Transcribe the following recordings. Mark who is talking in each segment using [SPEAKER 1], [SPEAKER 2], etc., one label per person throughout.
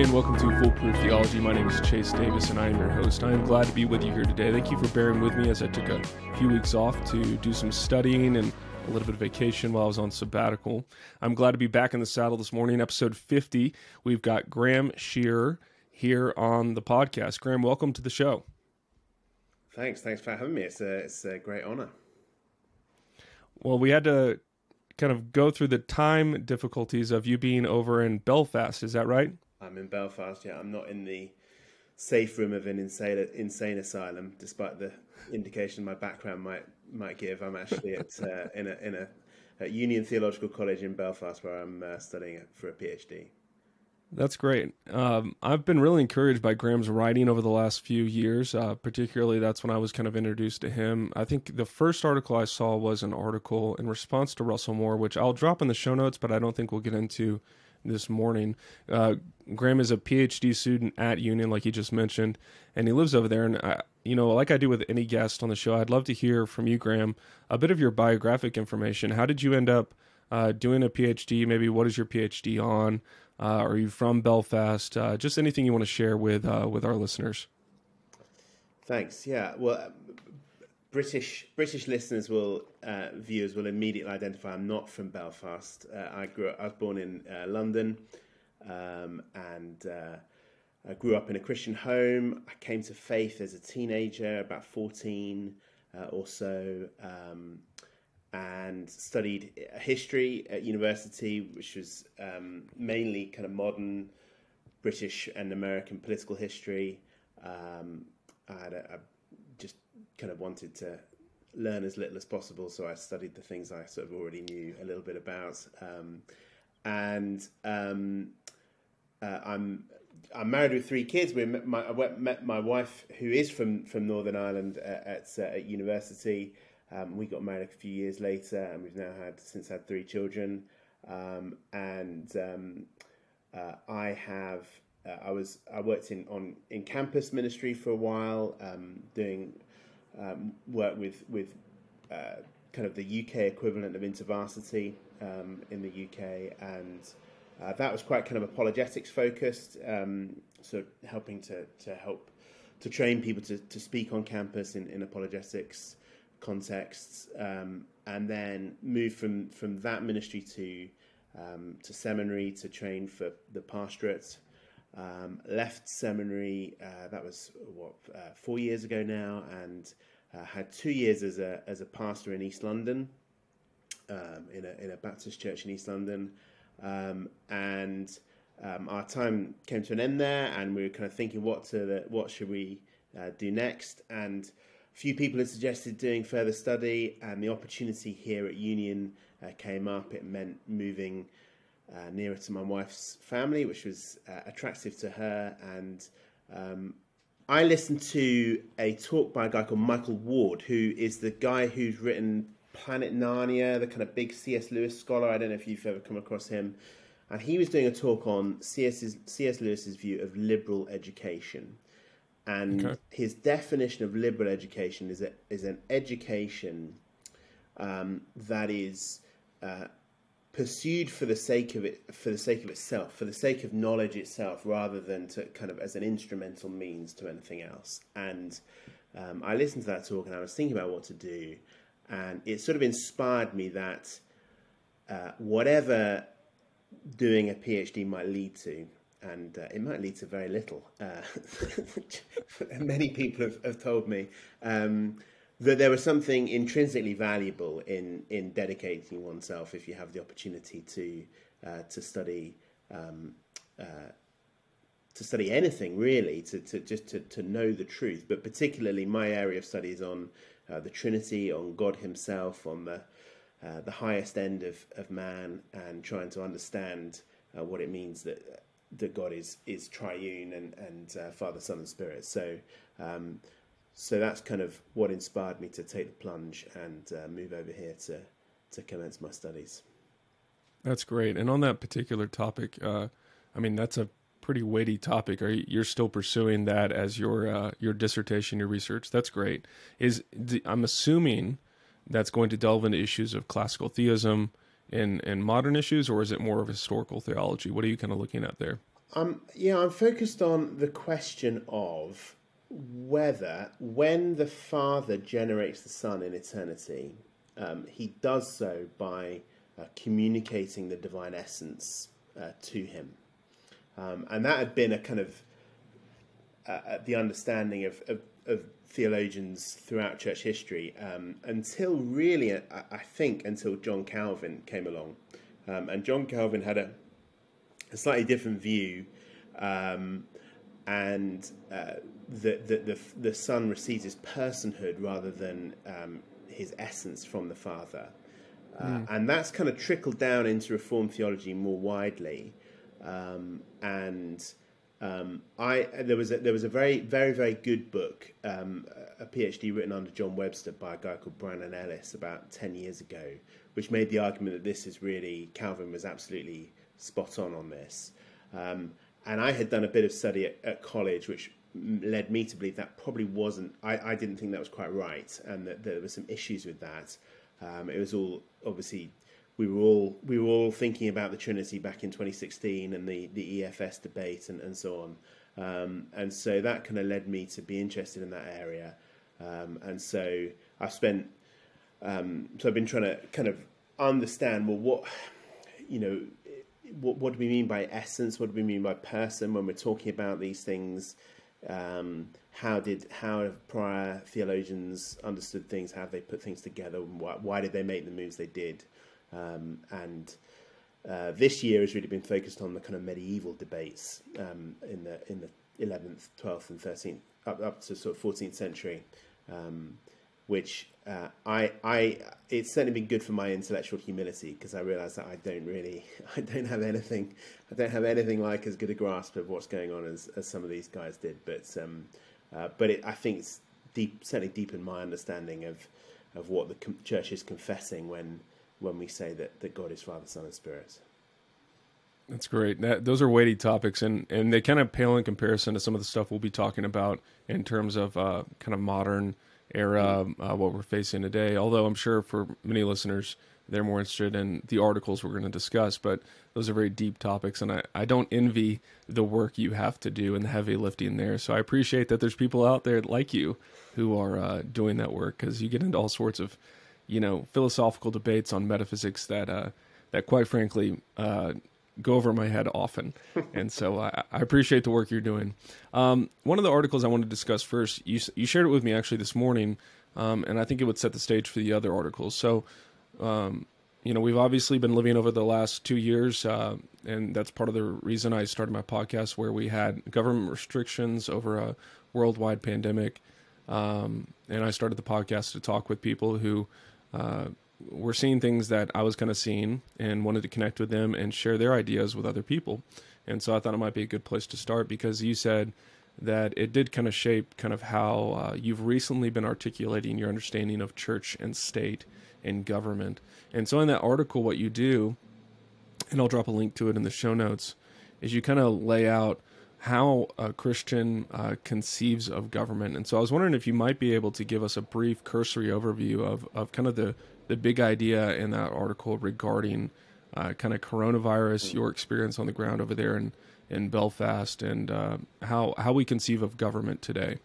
[SPEAKER 1] And welcome to Full Proof Theology. My name is Chase Davis, and I am your host. I am glad to be with you here today. Thank you for bearing with me as I took a few weeks off to do some studying and a little bit of vacation while I was on sabbatical. I'm glad to be back in the saddle this morning. Episode 50. We've got Graham Shearer here on the podcast. Graham, welcome to the show.
[SPEAKER 2] Thanks. Thanks for having me. It's a, it's a great honor.
[SPEAKER 1] Well, we had to kind of go through the time difficulties of you being over in Belfast. Is that right?
[SPEAKER 2] I'm in Belfast. Yeah, I'm not in the safe room of an insane insane asylum, despite the indication my background might might give. I'm actually at uh, in a in a at Union Theological College in Belfast, where I'm uh, studying for a PhD.
[SPEAKER 1] That's great. Um, I've been really encouraged by Graham's writing over the last few years. Uh, particularly, that's when I was kind of introduced to him. I think the first article I saw was an article in response to Russell Moore, which I'll drop in the show notes, but I don't think we'll get into this morning. Uh, Graham is a PhD student at Union, like he just mentioned, and he lives over there. And I, you know, like I do with any guest on the show, I'd love to hear from you, Graham, a bit of your biographic information. How did you end up uh, doing a PhD? Maybe what is your PhD on? Uh, are you from Belfast? Uh, just anything you want to share with uh, with our listeners.
[SPEAKER 2] Thanks. Yeah. Well, British British listeners will uh, viewers will immediately identify I'm not from Belfast. Uh, I grew up, I was born in uh, London, um, and I grew up in a Christian home. I came to faith as a teenager, about fourteen or so. Um, and studied history at university, which was um, mainly kind of modern British and American political history. Um, I, had a, just kind of wanted to learn as little as possible, so I studied the things I sort of already knew a little bit about. Um, and um, uh, I'm I'm married with three kids. We met my, I met my wife, who is from from Northern Ireland, uh, at uh, at university. Um, we got married a few years later, and we've now had since had three children. Um, and um, uh, I have uh, I was I worked in on in campus ministry for a while, um, doing um, work with with uh, kind of the UK equivalent of InterVarsity um, in the UK, and uh, that was quite kind of apologetics focused, so helping to to help to train people to, to speak on campus in, in apologetics contexts, um, and then moved from from that ministry to um, to seminary to train for the pastorate. Um, left seminary. Uh, that was what uh, four years ago now, and uh, had two years as a as a pastor in East London, um, in a in a Baptist church in East London, um, and um, our time came to an end there, and we were kind of thinking what to the, what should we uh, do next, and a few people had suggested doing further study, and the opportunity here at Union uh, came up. It meant moving uh, nearer to my wife's family, which was uh, attractive to her. And um, I listened to a talk by a guy called Michael Ward, who is the guy who's written Planet Narnia, the kind of big C.S. Lewis scholar. I don't know if you've ever come across him. And he was doing a talk on C.S. Lewis's view of liberal education. And okay. his definition of liberal education is a, is an education um, that is uh, pursued for the sake of it, for the sake of itself, for the sake of knowledge itself, rather than to kind of as an instrumental means to anything else. And um, I listened to that talk, and I was thinking about what to do, and it sort of inspired me that uh, whatever doing a PhD might lead to, and uh, it might lead to very little. Uh, many people have, have told me um, that there was something intrinsically valuable in in dedicating oneself if you have the opportunity to uh, to study. Um, uh, to study anything really, to, to just to, to know the truth, but particularly my area of study is on uh, the Trinity, on God Himself, on the uh, the highest end of, of man, and trying to understand what it means that that God is is triune and and uh, Father, Son, and Spirit. So. Um, so that's kind of what inspired me to take the plunge and uh, move over here to to commence my studies.
[SPEAKER 1] That's great. And on that particular topic, uh, I mean that's a pretty weighty topic. Are you, you're still pursuing that as your uh, your dissertation, your research? That's great. Is I'm assuming that's going to delve into issues of classical theism, in in modern issues, or is it more of historical theology? What are you kind of looking at there?
[SPEAKER 2] Um, yeah, I'm focused on the question of whether, when the Father generates the Son in eternity, um, he does so by uh, communicating the divine essence uh, to him. Um, and that had been a kind of uh, uh the understanding of, of, of, theologians throughout church history um, until really, I, I, think, until John Calvin came along. Um, and John Calvin had a, a slightly different view. Um, and uh, the, the, the, the Son receives his personhood rather than um, his essence from the Father. Uh, mm. And that's kind of trickled down into Reformed theology more widely. Um, and um, I there was a, there was a very very very good book, um, a PhD written under John Webster by a guy called Brannon Ellis about ten years ago, which made the argument that this is really Calvin was absolutely spot on on this. Um, and I had done a bit of study at, at college, which led me to believe that probably wasn't. I, I didn't think that was quite right, and that, that there were some issues with that. Um, it was all obviously we were all we were all thinking about the Trinity back in 2016 and the the EFS debate and, and so on. Um, and so that kind of led me to be interested in that area. Um, and so I've spent um, so I've been trying to kind of understand well what you know what, what do we mean by essence? What do we mean by person when we're talking about these things? Um, how did how have prior theologians understood things? How have they put things together? Why, why did they make the moves they did? Um, and uh, this year has really been focused on the kind of medieval debates um, in the in the 11th, 12th, and 13th up up to sort of 14th century. Um, which uh, I, I, it's certainly been good for my intellectual humility because I realise that I don't really, I don't have anything, I don't have anything like as good a grasp of what's going on as, as some of these guys did. But, um, uh, but it, I think it's deep, certainly deepened my understanding of, of what the com- church is confessing when, when we say that, that God is Father, Son, and Spirit.
[SPEAKER 1] That's great. That, those are weighty topics, and, and they kind of pale in comparison to some of the stuff we'll be talking about in terms of uh, kind of modern era, uh, what we're facing today. Although I'm sure for many listeners, they're more interested in the articles we're going to discuss. But those are very deep topics, and I, I don't envy the work you have to do and the heavy lifting there. So I appreciate that there's people out there like you who are uh, doing that work because you get into all sorts of, you know, philosophical debates on metaphysics that, uh, that quite frankly, uh, go over my head often. and so I, I, appreciate the work you're doing. Um, one of the articles I want to discuss first, you, you shared it with me actually this morning, um, and I think it would set the stage for the other articles. So, um, you know, we've obviously been living over the last two years, uh, and that's part of the reason I started my podcast, where we had government restrictions over a worldwide pandemic. Um, and I started the podcast to talk with people who uh, were seeing things that I was kind of seeing and wanted to connect with them and share their ideas with other people. And so I thought it might be a good place to start because you said that it did kind of shape kind of how uh, you've recently been articulating your understanding of church and state and government. And so in that article, what you do, and I'll drop a link to it in the show notes, is you kind of lay out how a Christian uh, conceives of government. And so I was wondering if you might be able to give us a brief cursory overview of, of kind of the the big idea in that article regarding uh, kind of coronavirus, your experience on the ground over there in, in Belfast, and uh, how how we conceive of government today.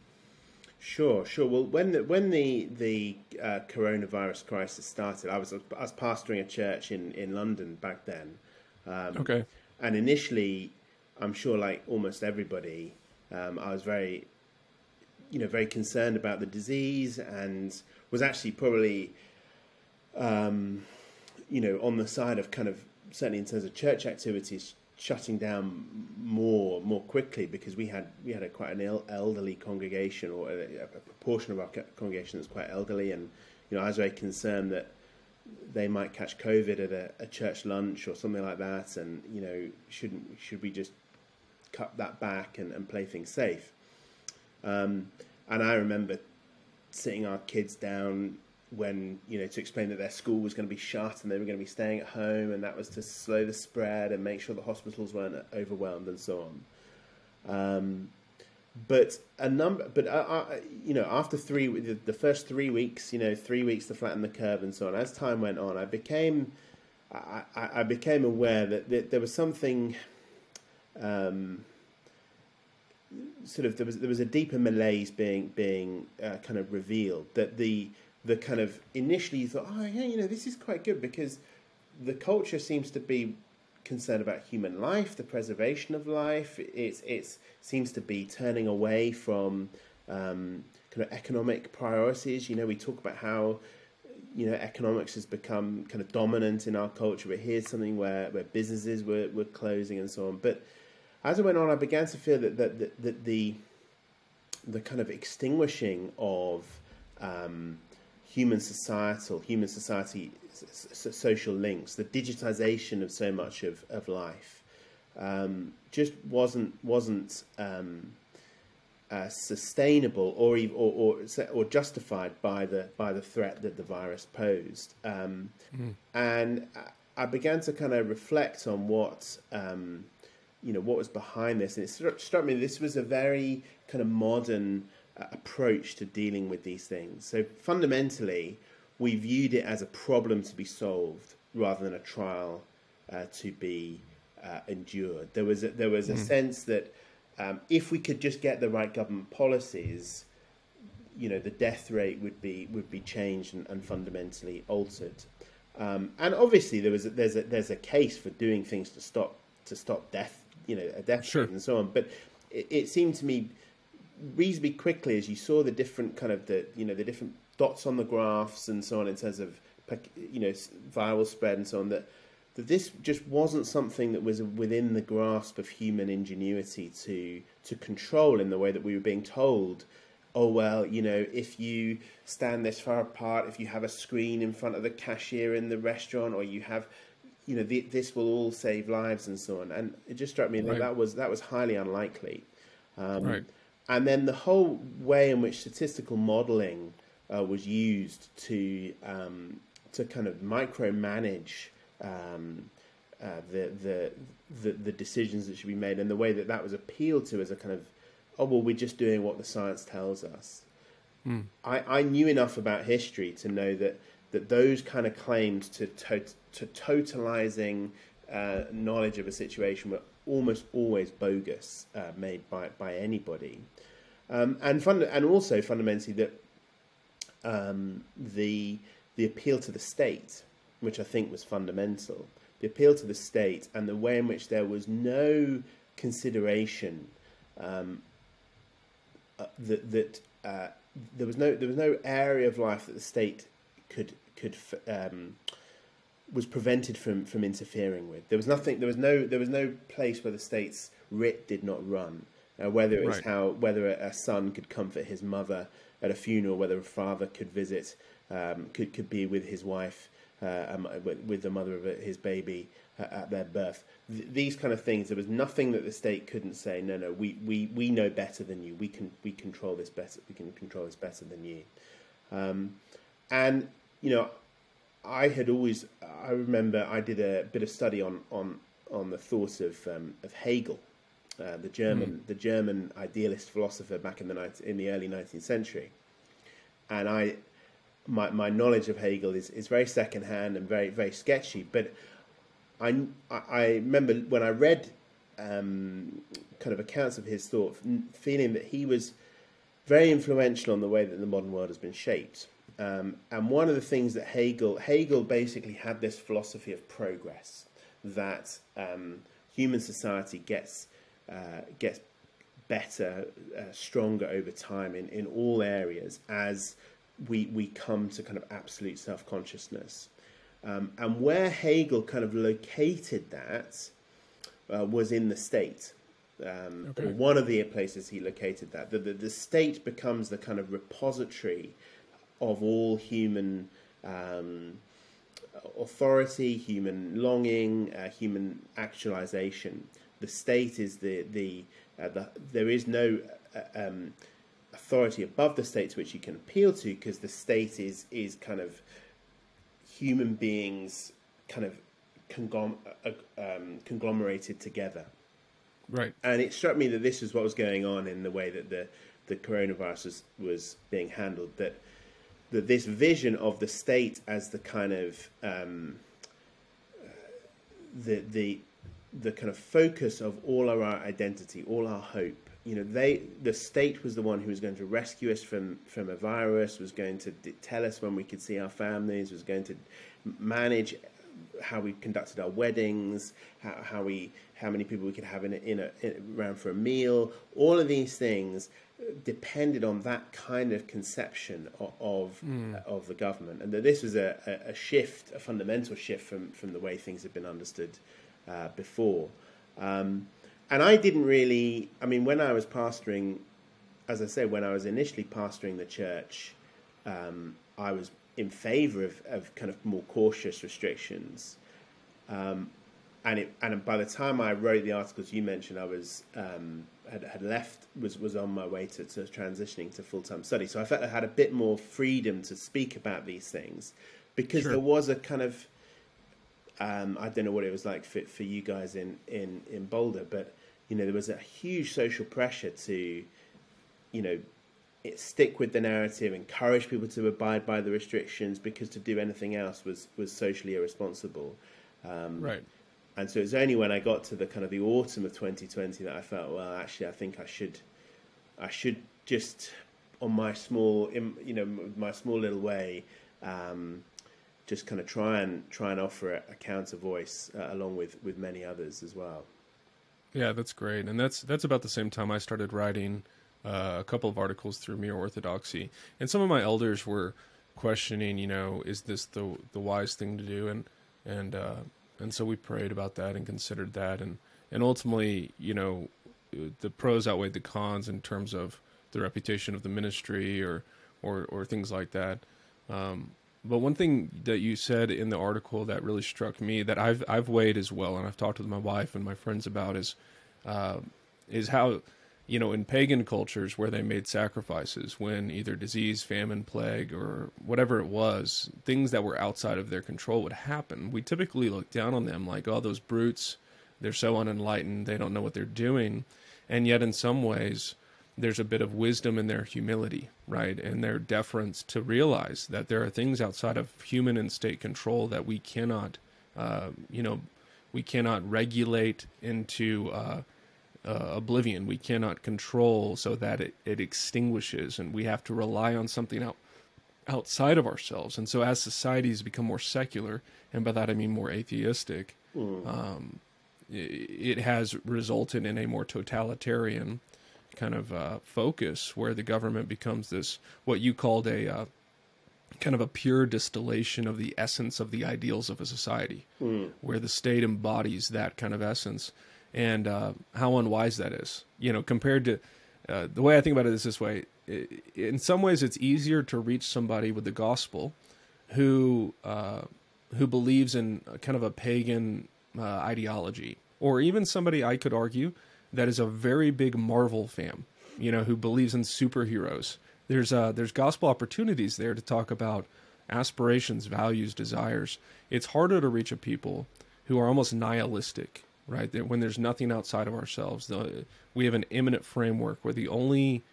[SPEAKER 2] Sure, sure. Well, when the, when the the uh, coronavirus crisis started, I was I was pastoring a church in, in London back then.
[SPEAKER 1] Um, okay.
[SPEAKER 2] And initially, I'm sure, like almost everybody, um, I was very, you know, very concerned about the disease, and was actually probably um, you know, on the side of kind of certainly in terms of church activities, shutting down more more quickly because we had we had a quite an elderly congregation or a, a proportion of our congregation that's quite elderly, and you know, I was very concerned that they might catch COVID at a, a church lunch or something like that, and you know, shouldn't should we just cut that back and, and play things safe? Um, and I remember sitting our kids down when you know to explain that their school was going to be shut and they were going to be staying at home, and that was to slow the spread and make sure the hospitals weren't overwhelmed and so on. Um, but a number, but uh, uh, you know, after three, the, the, first three weeks, you know, three weeks to flatten the curve and so on. As time went on, I became, I, I became aware that, that there was something um, sort of there was there was a deeper malaise being being uh, kind of revealed that the the kind of initially you thought oh yeah you know this is quite good because the culture seems to be concerned about human life the preservation of life. It's it's seems to be turning away from um, kind of economic priorities. You know we talk about how you know economics has become kind of dominant in our culture but here's something where where businesses were, were closing and so on. But as I went on, I began to feel that that, that, that the the kind of extinguishing of um, human societal, human society, social links, the digitization of so much of, of life, um, just wasn't wasn't um, uh, sustainable or, or, or or justified by the by the threat that the virus posed, um, mm. and I began to kind of reflect on what um, you know what was behind this, and it struck, struck me this was a very kind of modern approach to dealing with these things. So fundamentally, we viewed it as a problem to be solved rather than a trial uh, to be uh, endured. There was a, there was a mm. sense that um, if we could just get the right government policies, you know, the death rate would be would be changed and, and fundamentally altered. Um, and obviously, there was a, there's a there's a case for doing things to stop to stop death you know a death sure. and so on. But it, it, seemed to me reasonably quickly as you saw the different kind of the you know the different dots on the graphs and so on in terms of you know viral spread and so on that that this just wasn't something that was within the grasp of human ingenuity to to control in the way that we were being told oh well you know if you stand this far apart if you have a screen in front of the cashier in the restaurant or you have you know, the, this will all save lives and so on. And it just struck me right. that that was that was highly unlikely. Um, right. And then the whole way in which statistical modelling uh, was used to um, to kind of micromanage um, uh, the, the, the the decisions that should be made, and the way that that was appealed to as a kind of oh well, we're just doing what the science tells us. Mm. I, I knew enough about history to know that that those kind of claims to to, to totalizing uh, knowledge of a situation were almost always bogus, uh, made by by anybody, um, and and also fundamentally that um, the the appeal to the state, which I think was fundamental, the appeal to the state and the way in which there was no consideration um, uh, that that uh, there was no there was no area of life that the state could could um, was prevented from from interfering with. There was nothing. There was no. There was no place where the state's writ did not run. Uh, whether it was right. how whether a, son could comfort his mother at a funeral, whether a father could visit, um, could could be with his wife, uh, um, with the mother of his baby uh, at their birth. Th- these kind of things. There was nothing that the state couldn't say. No, no, we, we, we know better than you. We can we control this better. We can control this better than you. Um, and you know, I had always, I remember I did a bit of study on on on the thought of um, of Hegel, uh, the German mm. the German idealist philosopher back in the in the early nineteenth century, and I my my knowledge of Hegel is is very secondhand and very very sketchy, but I I remember when I read um, kind of accounts of his thought, feeling that he was very influential on the way that the modern world has been shaped. Um, and one of the things that Hegel Hegel basically had this philosophy of progress that um, human society gets uh, gets better, uh, stronger over time in, in all areas as we we come to kind of absolute self consciousness. Um, and where Hegel kind of located that uh, was in the state. Um, okay. One of the places he located that, the, the, the state becomes the kind of repository of all human um, authority, human longing, uh, human actualization. The state is the the, uh, the there is no uh, um, authority above the state to which you can appeal to because the state is is kind of human beings kind of conglom- uh, um, conglomerated together.
[SPEAKER 1] Right.
[SPEAKER 2] And it struck me that this was what was going on in the way that the the coronavirus was, was being handled. That that this vision of the state as the kind of um, the the the kind of focus of all our identity, all our hope. You know, they the state was the one who was going to rescue us from from a virus, was going to tell us when we could see our families, was going to manage how we conducted our weddings, how, how we how many people we could have in a, in a in, around for a meal. All of these things depended on that kind of conception of of, mm. of the government, and that this was a, a, shift, a fundamental shift from from the way things had been understood uh, before. Um, and I didn't really. I mean, when I was pastoring, as I said, when I was initially pastoring the church, um, I was in favour of, of kind of more cautious restrictions. Um, and it, and by the time I wrote the articles you mentioned, I was um, had, had left was was on my way to, to transitioning to full time study. So I felt I had a bit more freedom to speak about these things because sure. there was a kind of um, I don't know what it was like for for you guys in in in Boulder, but you know there was a huge social pressure to you know stick with the narrative, encourage people to abide by the restrictions because to do anything else was was socially irresponsible.
[SPEAKER 1] Um, right.
[SPEAKER 2] And so it was only when I got to the kind of the autumn of 2020 that I felt, well, actually, I think I should, I should just on my small, you know, my small little way, um, just kind of try and try and offer a, counter voice uh, along with with many others as well.
[SPEAKER 1] Yeah, that's great, and that's that's about the same time I started writing uh, a couple of articles through Mere Orthodoxy, and some of my elders were questioning, you know, is this the the wise thing to do? And and uh, and so we prayed about that and considered that. And and ultimately you know the pros outweighed the cons in terms of the reputation of the ministry or or or things like that. Um, but one thing that you said in the article that really struck me that I've I've weighed as well and I've talked with my wife and my friends about is uh, is how you know, in pagan cultures where they made sacrifices when either disease, famine, plague, or whatever it was, things that were outside of their control would happen, we typically look down on them like, oh, those brutes, they're so unenlightened, they don't know what they're doing. And yet, in some ways, there's a bit of wisdom in their humility, right? And their deference to realize that there are things outside of human and state control that we cannot, uh, you know, we cannot regulate into. Uh, uh, oblivion we cannot control so that it, it extinguishes and we have to rely on something out outside of ourselves and so as societies become more secular and by that i mean more atheistic mm. um, it, it, has resulted in a more totalitarian kind of uh, focus where the government becomes this what you called a uh, kind of a pure distillation of the essence of the ideals of a society mm. where the state embodies that kind of essence and uh, how unwise that is. You know, compared to uh, the way I think about it is this way: in some ways, it's easier to reach somebody with the gospel who uh, who believes in kind of a pagan uh, ideology, or even somebody I could argue that is a very big Marvel fan. You know, who believes in superheroes. There's uh, there's gospel opportunities there to talk about aspirations, values, desires. It's harder to reach a people who are almost nihilistic right? That when there's nothing outside of ourselves, the, we have an immanent framework where the only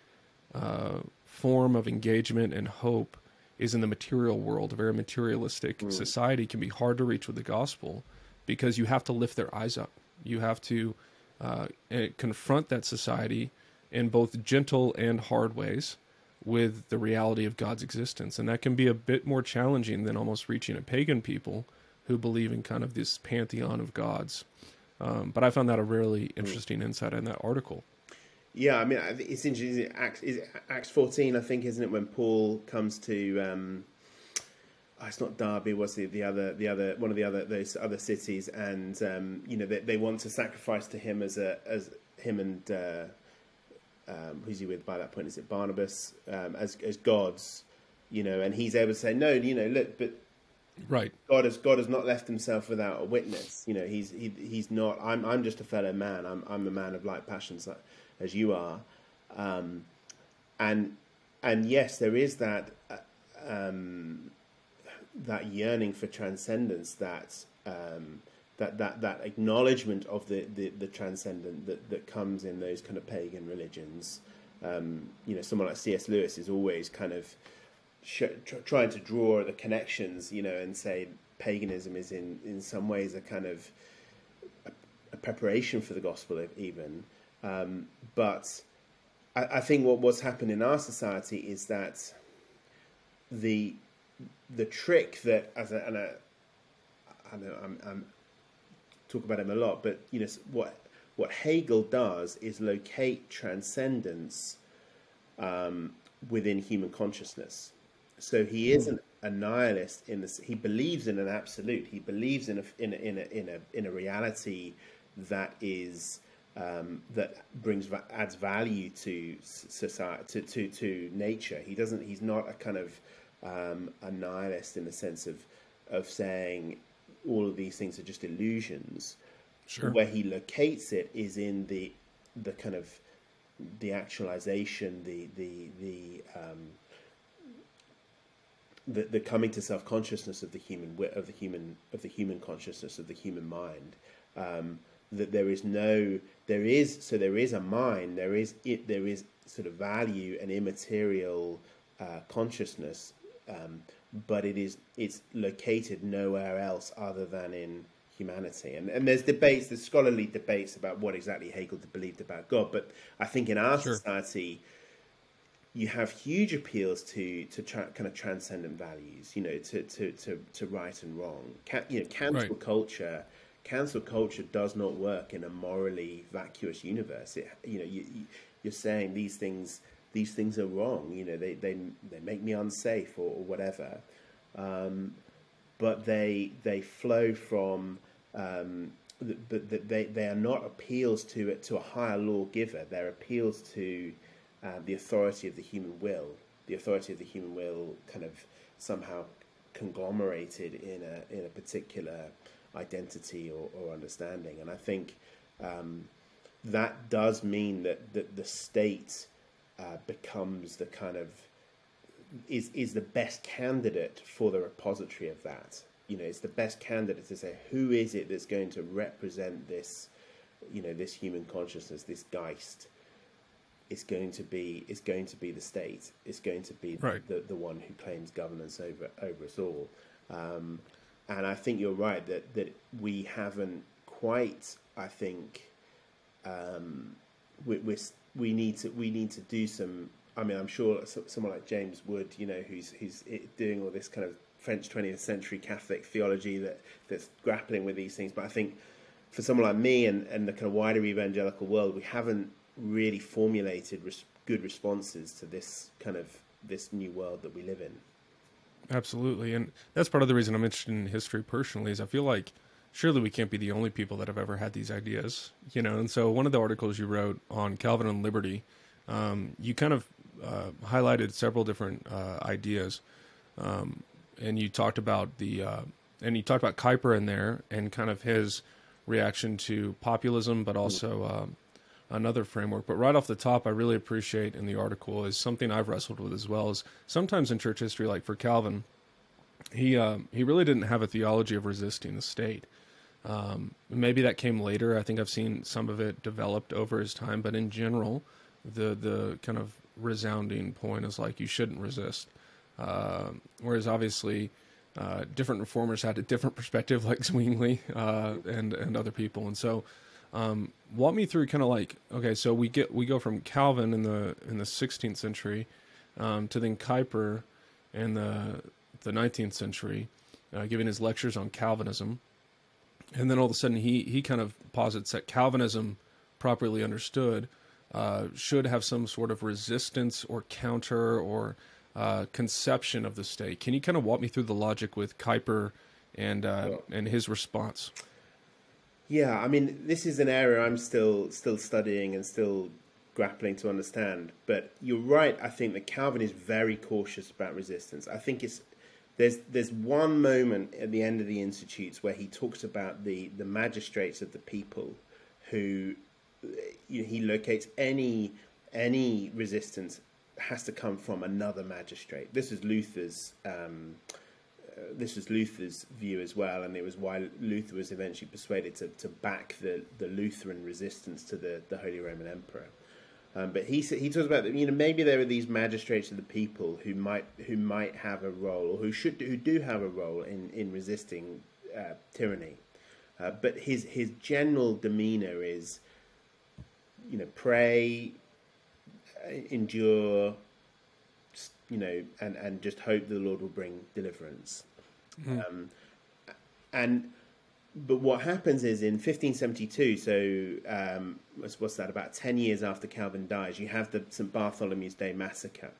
[SPEAKER 1] uh, form of engagement and hope is in the material world. A very materialistic mm. society can be hard to reach with the gospel because you have to lift their eyes up. You have to uh, eh, confront that society in both gentle and hard ways with the reality of God's existence. And that can be a bit more challenging than almost reaching a pagan people who believe in kind of this pantheon of gods. Um, but I found that a really interesting insight in that article.
[SPEAKER 2] Yeah, I mean, it's interesting. Acts, is Acts 14, I think, isn't it, when Paul comes to. Um, oh, it's not Derbe. What's the, the other the other one of the other those other cities, and um, you know they, they want to sacrifice to him as a as him and uh, um, who's he with by that point? Is it Barnabas um, as as gods? You know, and he's able to say no. You know, look, but
[SPEAKER 1] Right.
[SPEAKER 2] God has God has not left himself without a witness. You know, he's he, he's not. I'm I'm just a fellow man. I'm I'm a man of like passions as you are, um, and and yes, there is that uh, um, that yearning for transcendence. That um, that that that acknowledgement of the, the, the transcendent that, that comes in those kind of pagan religions. Um, you know, someone like C.S. Lewis is always kind of trying to draw the connections, you know, and say paganism is in, in some ways a kind of a, a preparation for the gospel, even. Um, but I, I, think what, what's happened in our society is that the the trick that as a, and a, I know I'm, I'm talk about him a lot, but you know what what Hegel does is locate transcendence um, within human consciousness. So he isn't a nihilist in this. He believes in an absolute. He believes in a in a in a in a, in a reality that is um, that brings adds value to society to, to to nature. He doesn't. He's not a kind of um, a nihilist in the sense of of saying all of these things are just illusions. Sure. Where he locates it is in the the kind of the actualization, the the the um, the, the coming to self consciousness of the human of the human of the human consciousness of the human mind. Um, that there is no there is so there is a mind there is it there is sort of value and immaterial uh, consciousness um, but it is it's located nowhere else other than in humanity and and there's debates there's scholarly debates about what exactly Hegel believed about God but I think in our sure. society you have huge appeals to to tra- kind of transcendent values, you know, to to to, to right and wrong. Can, you know, cancel right. culture, cancel culture does not work in a morally vacuous universe. It, you know, you, you're saying these things these things are wrong. You know, they they they make me unsafe or, or whatever. Um, but they they flow from um, but they they are not appeals to to a higher lawgiver. They're appeals to uh, the authority of the human will, the authority of the human will kind of somehow conglomerated in a in a particular identity or, or understanding. And I think um, that does mean that, that the state uh, becomes the kind of is is the best candidate for the repository of that. You know, it's the best candidate to say who is it that's going to represent this, you know, this human consciousness, this Geist, it's going to be it's going to be the state. It's going to be right. the the one who claims governance over over us all. Um, and I think you're right that that we haven't quite. I think um, we we we need to we need to do some. I mean, I'm sure someone like James Wood, you know, who's who's doing all this kind of French 20th century Catholic theology that that's grappling with these things. But I think for someone like me and, and the kind of wider evangelical world, we haven't really formulated res- good responses to this kind of this new world that we live in.
[SPEAKER 1] Absolutely, and that's part of the reason I'm interested in history personally. Is I feel like surely we can't be the only people that have ever had these ideas, you know. And so one of the articles you wrote on Calvin and liberty, um, you kind of uh, highlighted several different uh, ideas, um, and you talked about the uh, and you talked about Kuyper in there and kind of his reaction to populism, but also um, another framework. But right off the top, I really appreciate in the article is something I've wrestled with as well. Is sometimes in church history, like for Calvin, he uh, he really didn't have a theology of resisting the state. Um, maybe that came later. I think I've seen some of it developed over his time, but in general, the the kind of resounding point is like you shouldn't resist. Uh, whereas obviously, uh, different reformers had a different perspective, like Zwingli uh, and and other people, and so um, walk me through kind of like okay, so we get we go from Calvin in the in the 16th century um, to then Kuyper in the the 19th century, uh, giving his lectures on Calvinism, and then all of a sudden he he kind of posits that Calvinism, properly understood, uh, should have some sort of resistance or counter or uh, conception of the state. Can you kind of walk me through the logic with Kuyper and uh, and his response?
[SPEAKER 2] Yeah, I mean, this is an area I'm still still studying and still grappling to understand. But you're right. I think that Calvin is very cautious about resistance. I think it's there's there's one moment at the end of the institutes where he talks about the the magistrates of the people who you know, he locates any any resistance has to come from another magistrate. This is Luther's um, this was Luther's view as well, and it was why Luther was eventually persuaded to, to back the, the Lutheran resistance to the, the Holy Roman Emperor. Um, but he he talks about you know maybe there are these magistrates of the people who might who might have a role or who should who do have a role in in resisting uh, tyranny, Uh, but his his general demeanor is, you know, pray, uh, endure, you know, and, and just hope the Lord will bring deliverance. Mm-hmm. Um, and but what happens is in 1572, so um, what's, that? About ten years after Calvin dies, you have the St Bartholomew's Day massacre,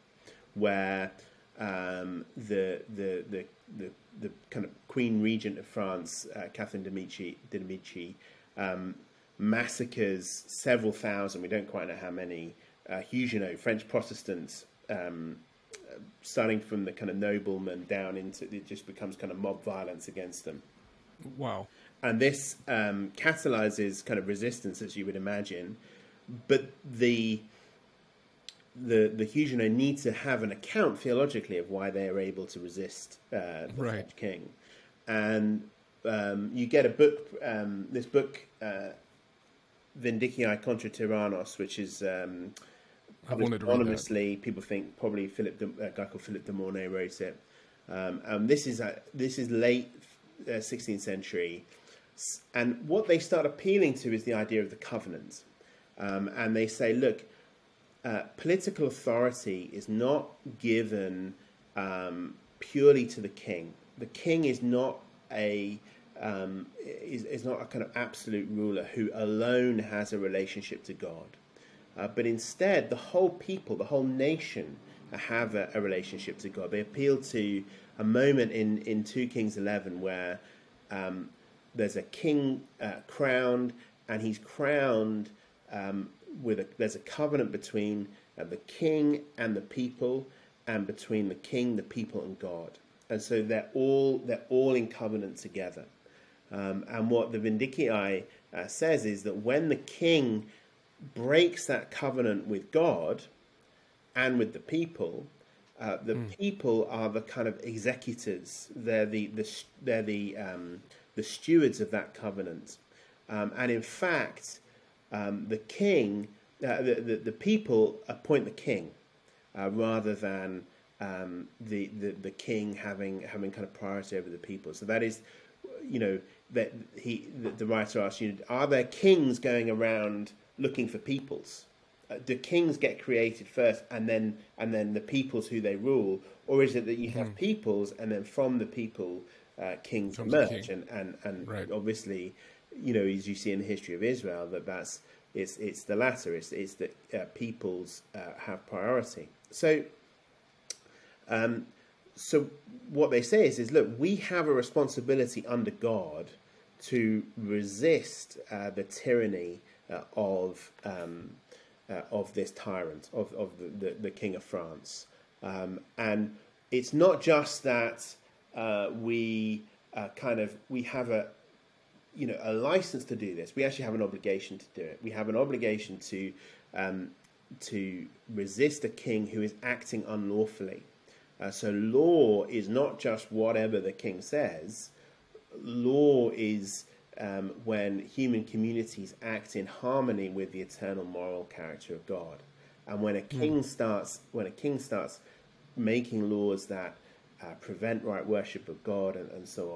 [SPEAKER 2] where um, the, the the the the kind of Queen Regent of France, uh, Catherine de Medici, de Medici um, massacres several thousand. We don't quite know how many uh, Huguenot French Protestants um, starting from the kind of noblemen down into it just becomes kind of mob violence against them.
[SPEAKER 1] Wow.
[SPEAKER 2] And this um, catalyzes kind of resistance, as you would imagine. But the the the Huguenot need to have an account theologically of why they are able to resist uh, the right. French king, and um, you get a book. Um, this book, uh, Vindiciae contra Tyrannos, which is um, anonymously. People think probably Philip, de, a guy called Philip de Mornay wrote it. Um, this is a, this is late uh, 16th century, and what they start appealing to is the idea of the covenant, um, and they say, look, uh, political authority is not given um, purely to the king. The king is not a um, is, is not a kind of absolute ruler who alone has a relationship to God. Uh, but instead, the whole people, the whole nation, have a, a, relationship to God. They appeal to a moment in, in 2 Kings 11 where um, there's a king uh, crowned, and he's crowned um, with a, there's a covenant between uh, the king and the people, and between the king, the people, and God. And so they're all they're all in covenant together. Um, and what the Vindiciae uh, says is that when the king breaks that covenant with God and with the people, uh, the mm. people are the kind of executors. They're the, the they're the um, the stewards of that covenant. Um, and in fact, um, the king, uh, the, the, the people appoint the king uh, rather than um, the, the the king having having kind of priority over the people. So that is, you know, that he the, the writer asks you, are there kings going around? Looking for peoples? Uh, do kings get created first, and then and then the peoples who they rule, or is it that you have mm. peoples and then from the people uh, kings Comes emerge? King. And and and right. obviously, you know, as you see in the history of Israel, that that's it's it's the latter. It's it's that uh, peoples uh, have priority. So. Um, so what they say is, is look, we have a responsibility under God to resist uh, the tyranny of um, uh, of this tyrant of of the, the, the king of France, um, and it's not just that uh, we kind of we have a you know a license to do this. We actually have an obligation to do it. We have an obligation to um, to resist a king who is acting unlawfully. Uh, so law is not just whatever the king says. Law is um, when human communities act in harmony with the eternal moral character of God. And when a hmm. king mm. starts, when a king starts making laws that uh, prevent right worship of God and, and so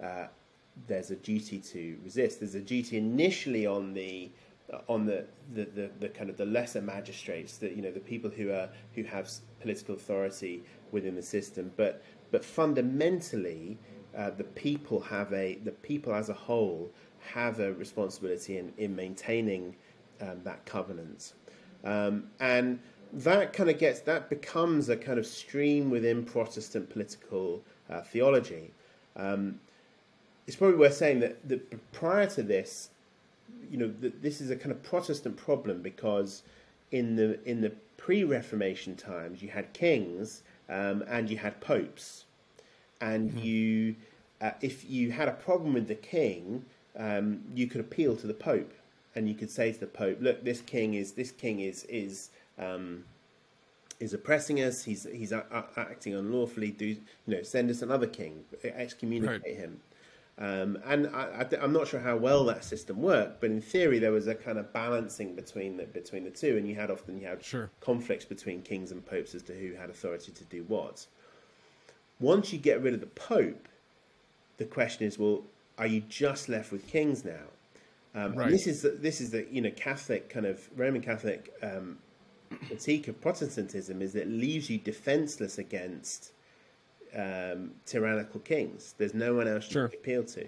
[SPEAKER 2] on, uh, there's a duty to resist. There's a duty initially on the uh, on the, the, the, the, kind of the lesser magistrates, that you know the people who are who have political authority within the system, but but fundamentally uh, the people have a the people as a whole have a responsibility in in maintaining um, that covenant, um, and that kind of gets that becomes a kind of stream within Protestant political uh, theology. Um, it's probably worth saying that, that prior to this, you know, this is a kind of Protestant problem because in the in the pre-Reformation times you had kings um, and you had popes, and mm-hmm. you, uh, if you had a problem with the king, um, you could appeal to the Pope, and you could say to the Pope, "Look, this king is this king is is." Um, is oppressing us. He's he's acting unlawfully. Do you know? Send us another king. Excommunicate right. him. Um, and I, am not sure how well that system worked, but in theory there was a kind of balancing between the between the two, and you had often you had
[SPEAKER 1] sure.
[SPEAKER 2] conflicts between kings and popes as to who had authority to do what. Once you get rid of the pope, the question is, well, are you just left with kings now? Um,
[SPEAKER 1] Right.
[SPEAKER 2] And this is the, this is the you know Catholic kind of Roman Catholic um, critique of Protestantism is that it leaves you defenseless against um, tyrannical kings. There's no one else you can appeal to,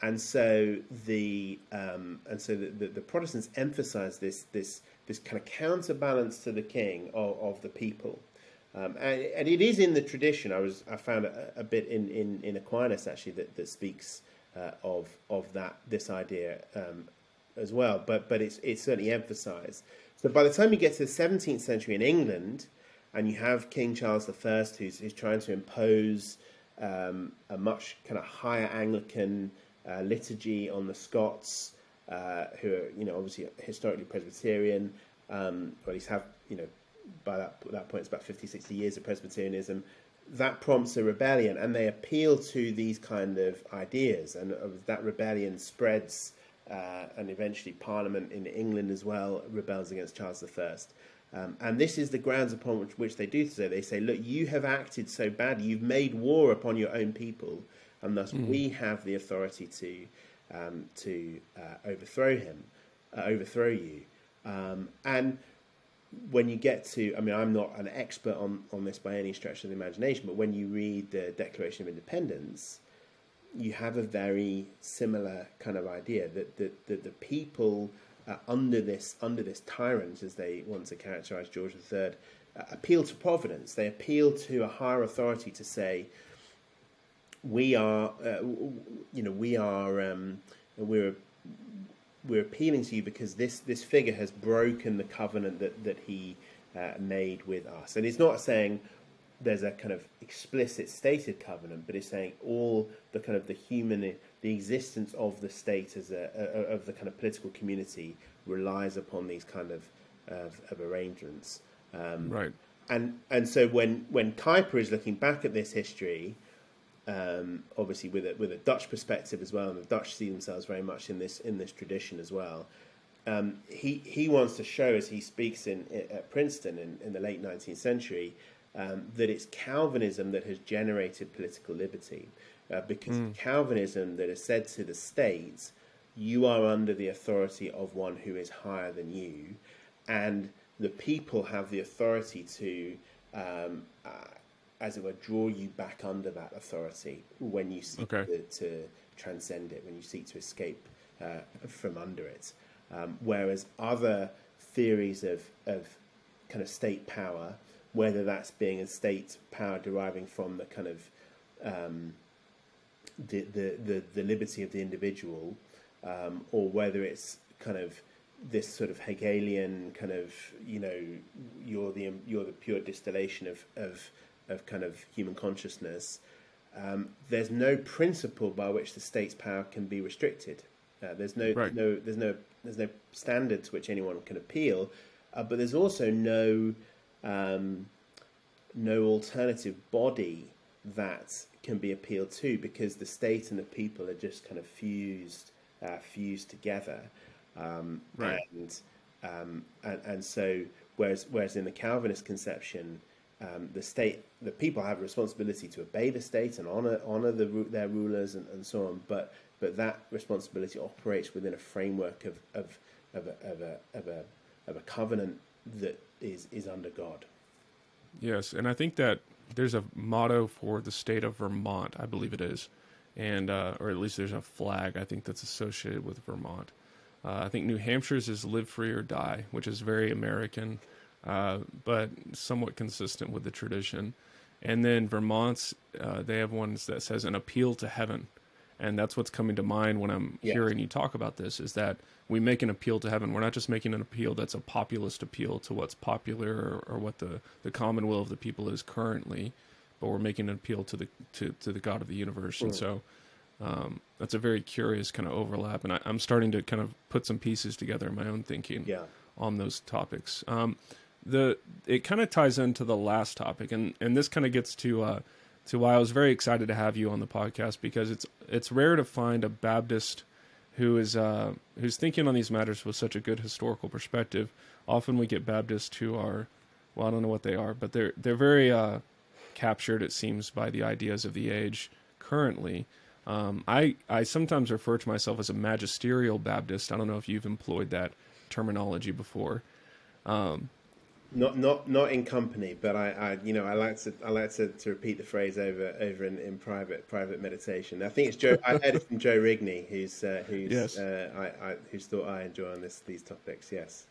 [SPEAKER 2] and so the um, and so the, the, the Protestants emphasize this this this kind of counterbalance to the king of, of the people. Um, and, and it is in the tradition. I was I found a, a bit in, in, in Aquinas actually that, that speaks uh, of of that this idea um, as well. But but it's it's certainly emphasised. So by the time you get to the 17th century in England, and you have King Charles I, who's, who's trying to impose um, a much kind of higher Anglican uh, liturgy on the Scots, uh, who are you know obviously historically Presbyterian, or at least have you know by that that point it's about 50, 60 years of Presbyterianism. That prompts a rebellion, and they appeal to these kind of ideas, and uh, that rebellion spreads, uh, and eventually Parliament in England as well rebels against Charles I. Um, and this is the grounds upon which, which they do so. They say, look, you have acted so badly, you've made war upon your own people, and thus we have the authority to um, to uh, overthrow him, uh, overthrow you. Um, and when you get to, I mean, I'm not an expert on, on this by any stretch of the imagination, but when you read the Declaration of Independence, you have a very similar kind of idea that the, that the people uh, under this under this tyrant, as they want to characterize George III, uh, appeal to providence. They appeal to a higher authority to say, we are, uh, you know, we are, um, we're we're appealing to you because this this figure has broken the covenant that that he uh, made with us, and it's not saying there's a kind of explicit stated covenant, but it's saying all the kind of the human, the existence of the state as a, a of the kind of political community relies upon these kind of of, of arrangements. Um,
[SPEAKER 1] Right.
[SPEAKER 2] and and so when when Kuyper is looking back at this history, um, obviously with a, with a Dutch perspective as well, and the Dutch see themselves very much in this in this tradition as well. Um, he he wants to show as he speaks in at Princeton in, in the late nineteenth century um, that it's Calvinism that has generated political liberty, uh, because it's Calvinism that has said to the states, "You are under the authority of one who is higher than you," and the people have the authority to, um, uh, as it were, draw you back under that authority when you seek
[SPEAKER 1] Okay.
[SPEAKER 2] to, to transcend it, when you seek to escape uh, from under it. Um, whereas other theories of, of kind of state power, whether that's being a state power deriving from the kind of um, the, the, the, the liberty of the individual, um, or whether it's kind of this sort of Hegelian kind of you know you're the you're the pure distillation of of, of kind of human consciousness. Um, there's no principle by which the state's power can be restricted. Uh, there's no
[SPEAKER 1] Right.
[SPEAKER 2] no there's no there's no standard to which anyone can appeal, uh, but there's also no um, no alternative body that can be appealed to because the state and the people are just kind of fused uh, fused together um,
[SPEAKER 1] Right.
[SPEAKER 2] and, um, and and so whereas whereas in the Calvinist conception um, the state the people have a responsibility to obey the state and honor honor the, their rulers and, and so on but but that responsibility operates within a framework of of of a, of a, of a, of a covenant that is is under God
[SPEAKER 1] Yes, and I think that there's a motto for the state of Vermont, I believe it is, and uh, or at least there's a flag I think that's associated with Vermont. Uh, I think New Hampshire's is "Live Free or Die," which is very American, uh, but somewhat consistent with the tradition. And then Vermont's, uh, they have ones that says "An Appeal to Heaven," and that's what's coming to mind when I'm
[SPEAKER 2] Yeah.
[SPEAKER 1] hearing you talk about this. Is that we make an appeal to heaven. We're not just making an appeal that's a populist appeal to what's popular or, or what the, the common will of the people is currently, but we're making an appeal to the to, to the God of the universe. And so um, that's a very curious kind of overlap, and I, I'm starting to kind of put some pieces together in my own thinking
[SPEAKER 2] yeah
[SPEAKER 1] on those topics. Um, the it kind of ties into the last topic, and and this kind of gets to uh, to why I was very excited to have you on the podcast because it's it's rare to find a Baptist who is uh, who's thinking on these matters with such a good historical perspective. Often we get Baptists who are, well, I don't know what they are, but they're they're very uh, captured, it seems, by the ideas of the age currently. Um, I I sometimes refer to myself as a magisterial Baptist. I don't know if you've employed that terminology before. Um,
[SPEAKER 2] not not not in company, but I, I you know I like to I like to, to repeat the phrase over over in, in private private meditation. I think it's Joe. I heard it from Joe Rigney, who's uh, who's yes. uh, I, I, whose thought I enjoy on this these topics. Yes.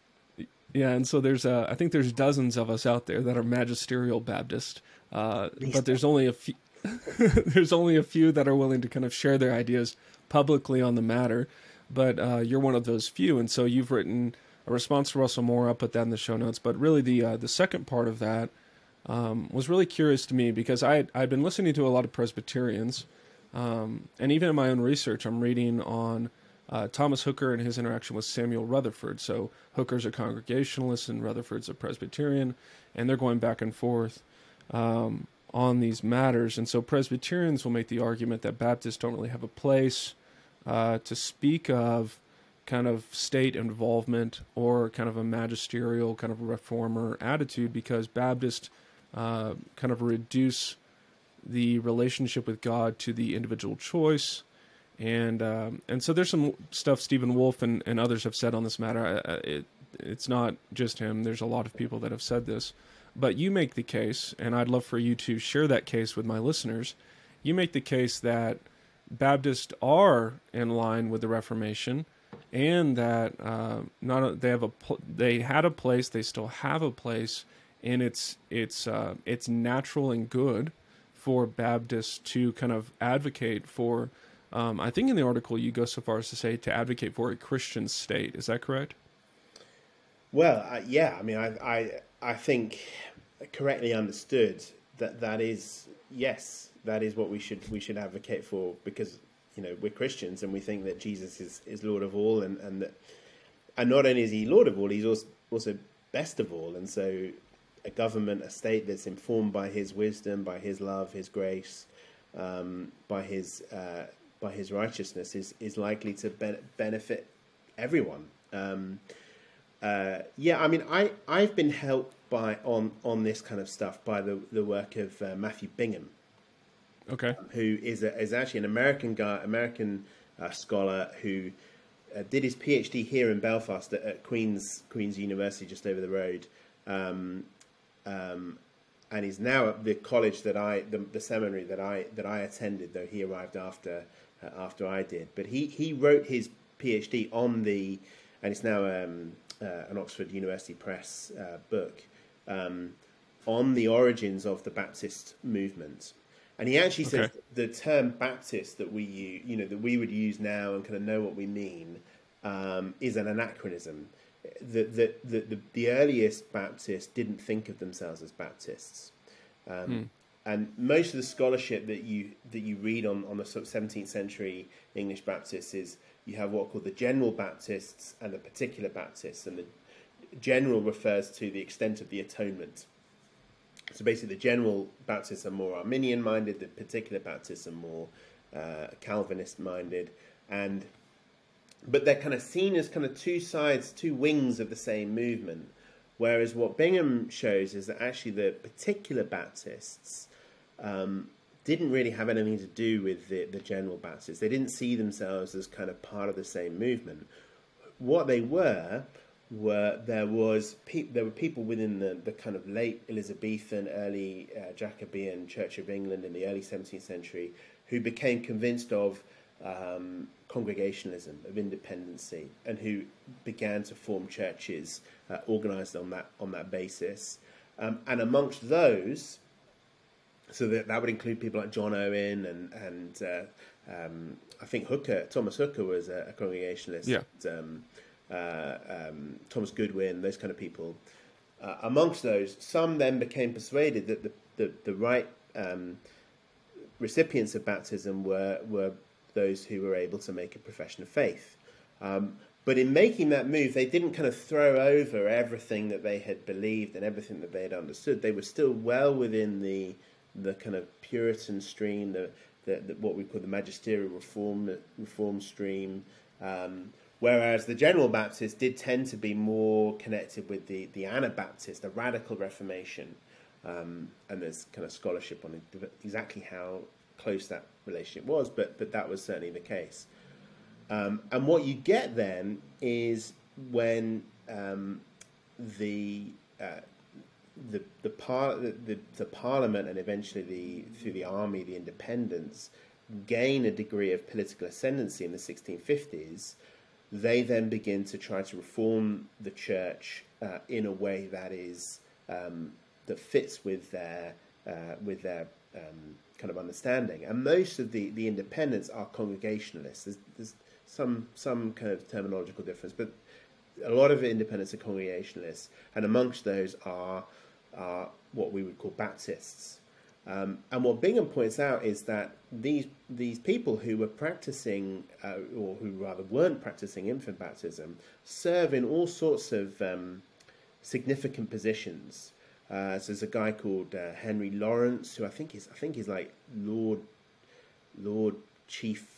[SPEAKER 1] Yeah, and so there's uh, I think there's dozens of us out there that are magisterial Baptist, uh, but there's only a few. there's only a few that are willing to kind of share their ideas publicly on the matter, but uh, you're one of those few, and so you've written a response to Russell Moore. I'll put that in the show notes. But really, the uh, the second part of that um, was really curious to me because I had, I'd been listening to a lot of Presbyterians, um, and even in my own research, I'm reading on uh, Thomas Hooker and his interaction with Samuel Rutherford. So Hooker's a Congregationalist and Rutherford's a Presbyterian, and they're going back and forth. Um, on these matters. And so Presbyterians will make the argument that Baptists don't really have a place uh, to speak of kind of state involvement or kind of a magisterial kind of reformer attitude because Baptists uh, kind of reduce the relationship with God to the individual choice. And um, and so there's some stuff Stephen Wolfe and, and others have said on this matter. It, it's not just him. There's a lot of people that have said this. But you make the case, and I'd love for you to share that case with my listeners. You make the case that Baptists are in line with the Reformation, and that uh, not they have a they had a place, they still have a place, and it's it's uh, it's natural and good for Baptists to kind of advocate for. Um, I think in the article you go so far as to say to advocate for a Christian state. Is that correct?
[SPEAKER 2] Well, uh, yeah. I mean, I, I I think correctly understood that that is yes, that is what we should we should advocate for because you know we're Christians and we think that Jesus is, is Lord of all and and that and not only is he Lord of all, he's also also best of all, and so a government, a state that's informed by his wisdom, by his love, his grace, um, by his uh, by his righteousness is is likely to be- benefit everyone. Um, uh, yeah, I mean, I I've been helped by on on this kind of stuff by the the work of uh, Matthew Bingham.
[SPEAKER 1] Okay,
[SPEAKER 2] who is a, is actually an American guy, American uh, scholar who uh, did his PhD here in Belfast at, at, Queen's Queen's University, just over the road. Um, um, and he's now at the college that I, the, the, seminary that I that I attended, though he arrived after uh, after I did. But he he wrote his PhD on the, and it's now um, uh, an Oxford University Press uh, book um, on the origins of the Baptist movement. And he actually okay. says the term Baptist that we use, you know, that we would use now and kind of know what we mean, um, is an anachronism. The, the, the, the, the earliest Baptists didn't think of themselves as Baptists. Um, hmm. And most of the scholarship that you that you read on, on the sort of 17th century English Baptists is you have what are called the general Baptists and the particular Baptists. And the general refers to the extent of the atonement. So basically, the general Baptists are more Arminian minded, the particular Baptists are more uh, Calvinist minded, and but they're kind of seen as kind of two sides, two wings of the same movement. Whereas what Bingham shows is that actually the particular Baptists um, didn't really have anything to do with the, the general Baptists. They didn't see themselves as kind of part of the same movement. What they were were there was pe- there were people within the, the kind of late Elizabethan, early uh, Jacobean Church of England in the early 17th century who became convinced of um, congregationalism, of independency, and who began to form churches uh, organised on that on that basis. Um, and amongst those, so that, that would include people like John Owen and and uh, um, I think Hooker, Thomas Hooker was a, a congregationalist.
[SPEAKER 1] Yeah.
[SPEAKER 2] Um, uh, um, Thomas Goodwin, those kind of people. Uh, amongst those, some then became persuaded that the, the, the right um, recipients of baptism were, were those who were able to make a profession of faith. Um, but in making that move, they didn't kind of throw over everything that they had believed and everything that they had understood. They were still well within the the kind of Puritan stream, the, the, the what we call the magisterial reform reform stream. Um, Whereas the General Baptists did tend to be more connected with the, the Anabaptist, the radical Reformation. Um, and there's kind of scholarship on exactly how close that relationship was, but but that was certainly the case. Um, and what you get then is when um, the uh, the the, par- the, the parliament and eventually the through the army, the independents gain a degree of political ascendancy in the 1650s. They then begin to try to reform the church uh, in a way that is um, that fits with their uh, with their um, kind of understanding. And most of the, the independents are congregationalists. There's, there's some some kind of terminological difference, but a lot of independents are congregationalists, and amongst those are are what we would call Baptists. Um, and what Bingham points out is that these these people who were practicing, uh, or who rather weren't practicing infant baptism, serve in all sorts of um, significant positions. Uh, so there's a guy called uh, Henry Lawrence, who I think is I think he's like Lord Lord Chief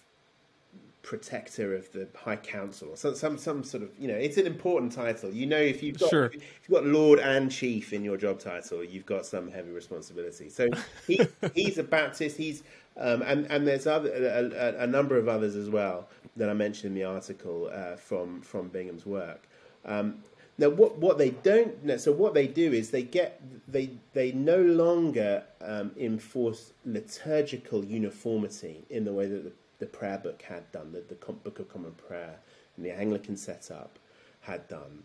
[SPEAKER 2] protector of the High Council or some, some some sort of you know it's an important title. You know if you've got
[SPEAKER 1] sure.
[SPEAKER 2] if you've got Lord and Chief in your job title, you've got some heavy responsibility. So he he's a Baptist. He's um, and and there's other a, a, a, number of others as well that I mentioned in the article uh, from from Bingham's work. Um, now, what, what they don't so what they do is they get they they no longer um, enforce liturgical uniformity in the way that the the prayer book had done, the, the Book of Common Prayer and the Anglican setup had done,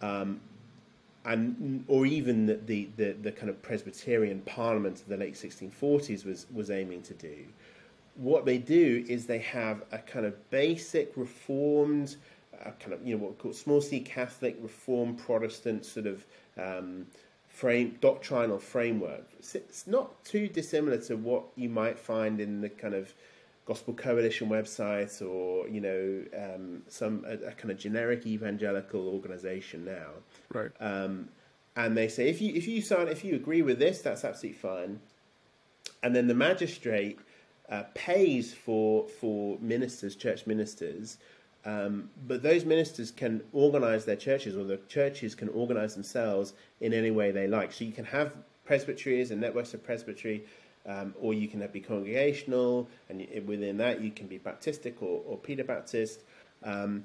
[SPEAKER 2] um, and or even the, the, the, the, kind of Presbyterian Parliament of the late 1640s was, was aiming to do. What they do is they have a kind of basic Reformed, uh, kind of you know what we call small C Catholic, Reformed Protestant sort of um, frame doctrinal framework. It's not too dissimilar to what you might find in the kind of Gospel Coalition website or you know um, some a, a, kind of generic evangelical organization now.
[SPEAKER 1] Right.
[SPEAKER 2] Um, and they say if you if you sign if you agree with this, that's absolutely fine. And then the magistrate uh, pays for for ministers, church ministers. Um, but those ministers can organize their churches, or the churches can organize themselves in any way they like. So you can have presbyteries and networks of presbytery um, or you can be congregational, and within that you can be Baptistic or, or paedobaptist. Um,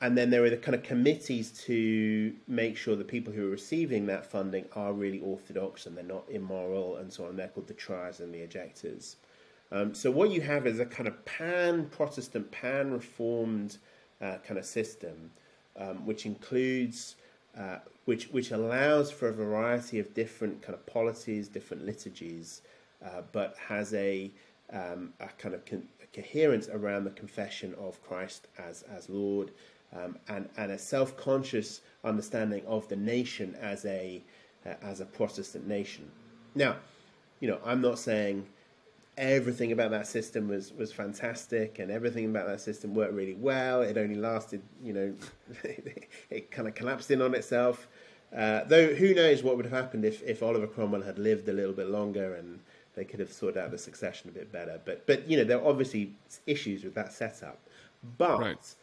[SPEAKER 2] and then there are the kind of committees to make sure the people who are receiving that funding are really orthodox and they're not immoral and so on. They're called the triers and the ejectors. Um, so what you have is a kind of pan-Protestant, pan-reformed uh, kind of system, um, which includes, uh, which which allows for a variety of different kind of policies, different liturgies, uh, but has a, um, a kind of con- a coherence around the confession of Christ as, as Lord um, and, and a self conscious understanding of the nation as a, uh, as a Protestant nation. Now, you know, I'm not saying everything about that system was, was fantastic and everything about that system worked really well. It only lasted, you know, it kind of collapsed in on itself. Uh, though who knows what would have happened if, if Oliver Cromwell had lived a little bit longer and they could have sorted out the succession a bit better. But but you know there are obviously issues with that setup. But right.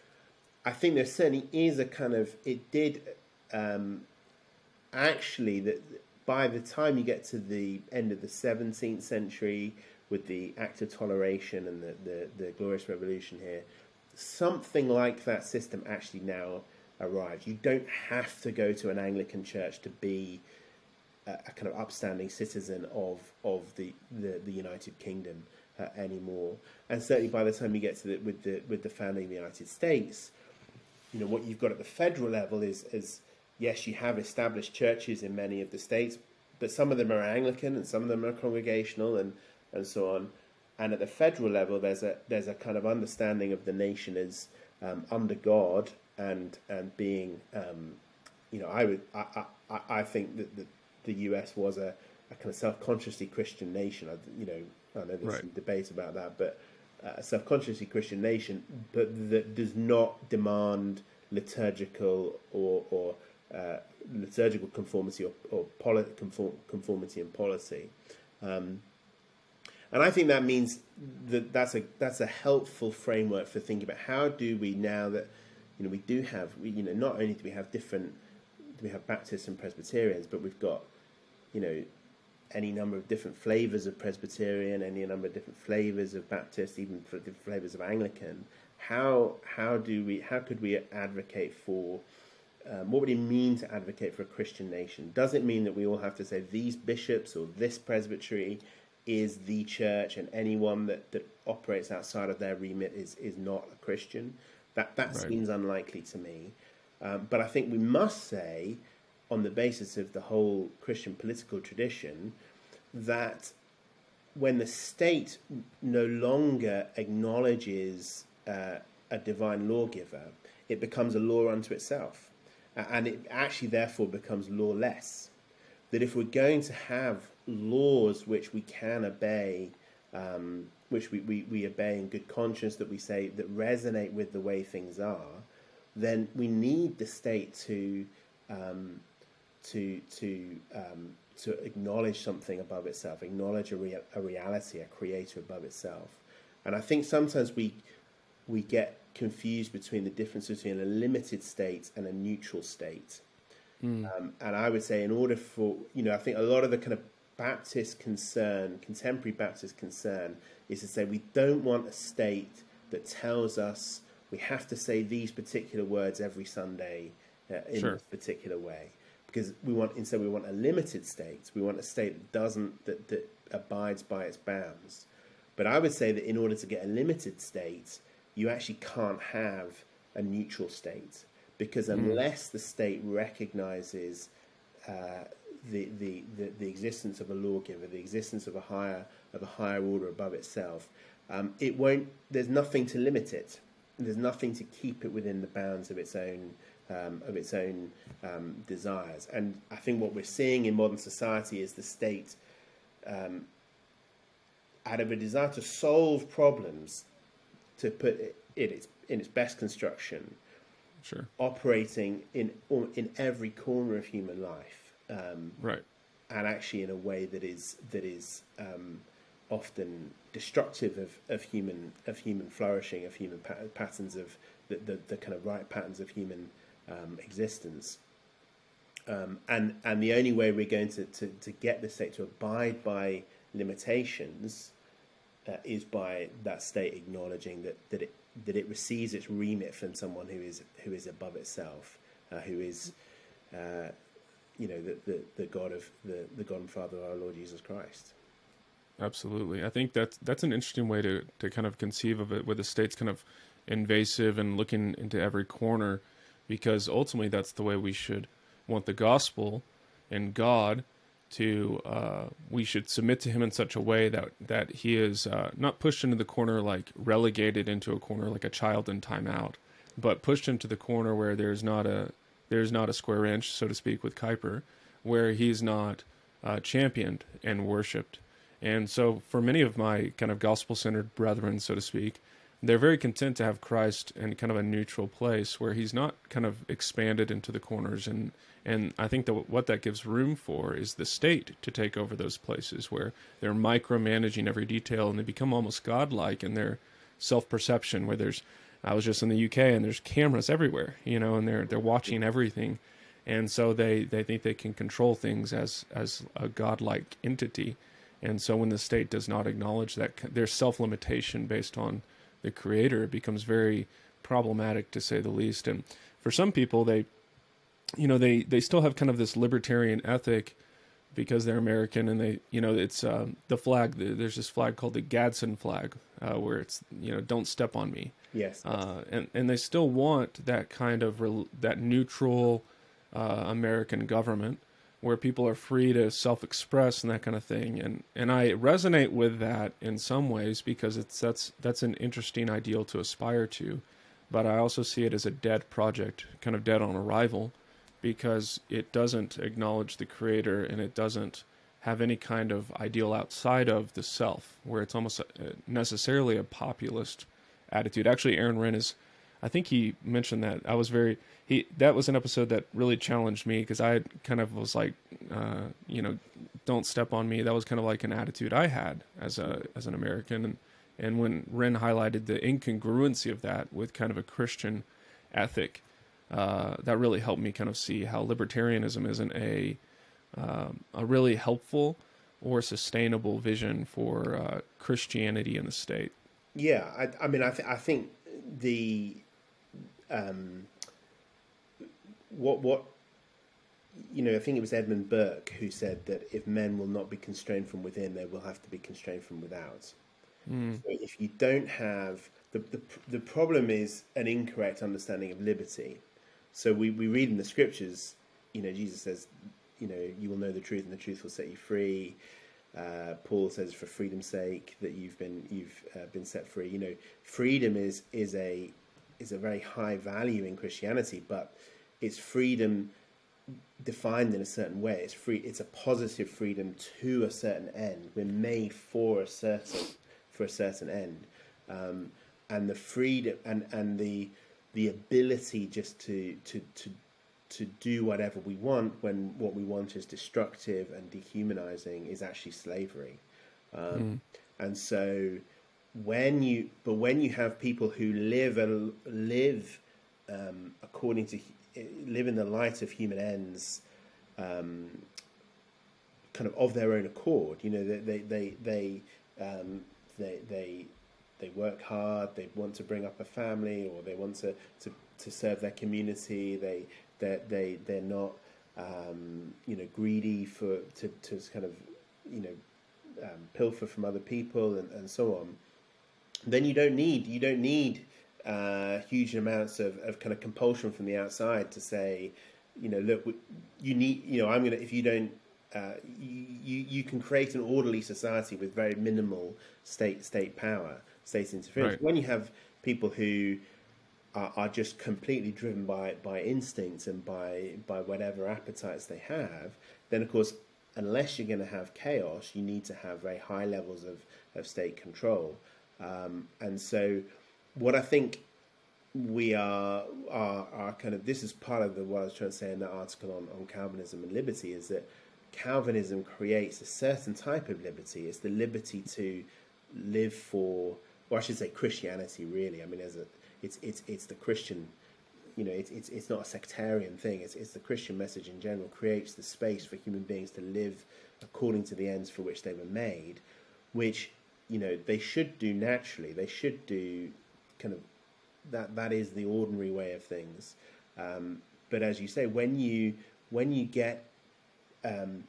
[SPEAKER 2] I think there certainly is a kind of it did um, actually that by the time you get to the end of the 17th century with the Act of Toleration and the, the, the Glorious Revolution here, something like that system actually now arrives. You don't have to go to an Anglican church to be a, kind of upstanding citizen of of the the, the United Kingdom uh, anymore. And certainly by the time you get to the, with the with the founding of the United States, you know what you've got at the federal level is is yes, you have established churches in many of the states, but some of them are Anglican and some of them are congregational and and so on. And at the federal level, there's a there's a kind of understanding of the nation as um, under God and and being um, you know I would I, I, I think that, that the US was a, a kind of self-consciously Christian nation. I, you know, I know there's right. some debate about that, but uh, a self-consciously Christian nation, but that does not demand liturgical or, or uh, liturgical conformity or, or poli- conform- conformity in policy. Um, and I think that means that that's a that's a helpful framework for thinking about how do we now that you know we do have we, you know not only do we have different we have Baptists and Presbyterians, but we've got you know, any number of different flavors of Presbyterian, any number of different flavors of Baptist, even for different flavors of Anglican. How how do we how could we advocate for um, what would it mean to advocate for a Christian nation? Does it mean that we all have to say these bishops or this presbytery is the church and anyone that, that operates outside of their remit is, is not a Christian? That, that right. seems unlikely to me. Um, but I think we must say, on the basis of the whole Christian political tradition, that when the state no longer acknowledges uh, a divine lawgiver, it becomes a law unto itself and it actually therefore becomes lawless. That if we're going to have laws which we can obey, um, which we, we, we obey in good conscience, that we say that resonate with the way things are, then we need the state to um, to to um, to acknowledge something above itself, acknowledge a, rea- a reality, a creator above itself. And I think sometimes we we get confused between the difference between a limited state and a neutral state. Mm. Um, and I would say, in order for, you know, I think a lot of the kind of Baptist concern, contemporary Baptist concern, is to say we don't want a state that tells us we have to say these particular words every Sunday uh, in sure. this particular way. Because we want, instead, we want a limited state. We want a state that doesn't, that, that abides by its bounds. But I would say that in order to get a limited state, you actually can't have a neutral state because hmm. unless mm. the state recognizes uh, the, the, the, the, existence of a lawgiver, the existence of a higher of a higher order above itself, um, it won't. There's nothing to limit it. There's nothing to keep it within the bounds of its own um, of its own um, desires. And I think what we're seeing in modern society is the state, um, out of a desire to solve problems, to put it in its in its best construction,
[SPEAKER 1] sure,
[SPEAKER 2] operating in in every corner of human life, um,
[SPEAKER 1] right,
[SPEAKER 2] and actually in a way that is that is um, often destructive of, of human of human flourishing, of human patterns of the, the, the, kind of right patterns of human um, existence. Um, and and the only way we're going to, to, to get the state to abide by limitations uh, is by that state acknowledging that, that it that it receives its remit from someone who is who is above itself, uh, who is, uh, you know, the, the, the God of the, the God and Father of our Lord Jesus Christ.
[SPEAKER 1] Absolutely, I think that's that's an interesting way to to kind of conceive of it, where the state's kind of invasive and looking into every corner, because ultimately that's the way we should want the gospel and God to uh, we should submit to him in such a way that that he is uh, not pushed into the corner like relegated into a corner like a child in timeout, but pushed into the corner where there's not a there's not a square inch, so to speak, with Kuyper, where he's not uh, championed and worshipped. And so, for many of my kind of gospel centered brethren, so to speak, they're very content to have Christ in kind of a neutral place where he's not kind of expanded into the corners and and I think that what that gives room for is the state to take over those places where they're micromanaging every detail and they become almost godlike in their self-perception where there's I was just in the UK and there's cameras everywhere, you know, and they're they're watching everything. And so they, they think they can control things as as a godlike entity. And so when the state does not acknowledge that their self-limitation based on the creator, it becomes very problematic to say the least. And for some people, they, you know, they they still have kind of this libertarian ethic because they're American, and they, you know, it's uh, the flag. There's this flag called the Gadsden flag, uh, where it's, you know, don't step on me.
[SPEAKER 2] Yes.
[SPEAKER 1] Uh, and and they still want that kind of re- that neutral uh, American government where people are free to self-express and that kind of thing and and I resonate with that in some ways because it's that's that's an interesting ideal to aspire to but I also see it as a dead project kind of dead on arrival because it doesn't acknowledge the creator and it doesn't have any kind of ideal outside of the self where it's almost necessarily a populist attitude. Actually Aaron Renn is I think he mentioned that I was very he that was an episode that really challenged me because I kind of was like, uh, you know, don't step on me. That was kind of like an attitude I had as a as an American, and and when Renn highlighted the incongruency of that with kind of a Christian ethic, uh, that really helped me kind of see how libertarianism isn't a um, a really helpful or sustainable vision for uh, Christianity in the state.
[SPEAKER 2] Yeah, I, I mean, I, th- I think the um, what what you know, I think it was Edmund Burke who said that if men will not be constrained from within, they will have to be constrained from without. Mm. So if you don't have the, the the problem is an incorrect understanding of liberty. So we, we read in the scriptures, you know, Jesus says, you know, you will know the truth, and the truth will set you free. Uh, Paul says, for freedom's sake, that you've been you've uh, been set free. You know, freedom is is a is a very high value in Christianity, but it's freedom defined in a certain way. It's free. It's a positive freedom to a certain end. We're made for a certain for a certain end, um, and the freedom and and the the ability just to to to to do whatever we want when what we want is destructive and dehumanizing is actually slavery. Um, mm. And so when you, but when you have people who live and live um, according to, live in the light of human ends, um, kind of of their own accord, you know, they, they, they, they, um, they, they, they work hard, they want to bring up a family or they want to, to, to serve their community, they, they they they're not um, you know greedy for to, to kind of you know um, pilfer from other people and, and so on. Then you don't need you don't need uh, huge amounts of, of kind of compulsion from the outside to say, you know, look, you need, you know, I'm gonna if you don't uh, you you can create an orderly society with very minimal state state power, state interference. Right. When you have people who are, are just completely driven by by instincts and by by whatever appetites they have, then of course, unless you're going to have chaos, you need to have very high levels of of state control. Um, and so, what I think we are, are are kind of this is part of the what I was trying to say in that article on, on Calvinism and liberty is that Calvinism creates a certain type of liberty. It's the liberty to live for, or I should say, Christianity. Really, I mean, as a it's it's it's the Christian, you know, it's it's it's not a sectarian thing. It's it's the Christian message in general creates the space for human beings to live according to the ends for which they were made, which you know they should do naturally. They should do kind of that that is the ordinary way of things. Um, but as you say, when you when you get um,